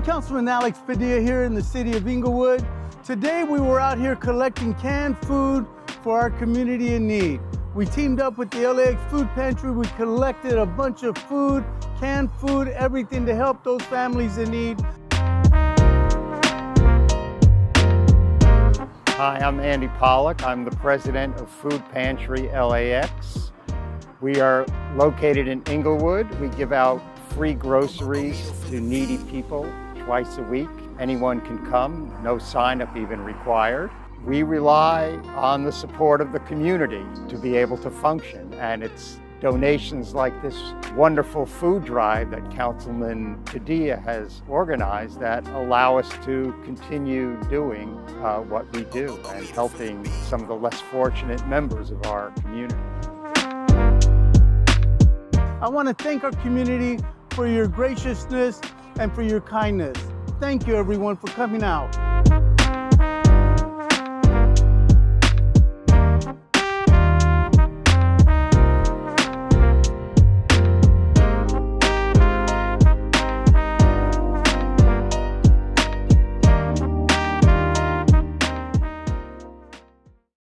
Councilman Alex Padilla here in the city of Inglewood. Today we were out here collecting canned food for our community in need. We teamed up with the LAX Food Pantry. We collected a bunch of food, canned food, everything to help those families in need. Hi, I'm Andy Pollock. I'm the president of Food Pantry LAX. We are located in Inglewood. We give out free groceries to needy people twice a week. Anyone can come, no sign up even required. We rely on the support of the community to be able to function, and it's donations like this wonderful food drive that Councilman Padilla has organized that allow us to continue doing uh, what we do and helping some of the less fortunate members of our community. I want to thank our community for your graciousness and for your kindness. Thank you everyone for coming out.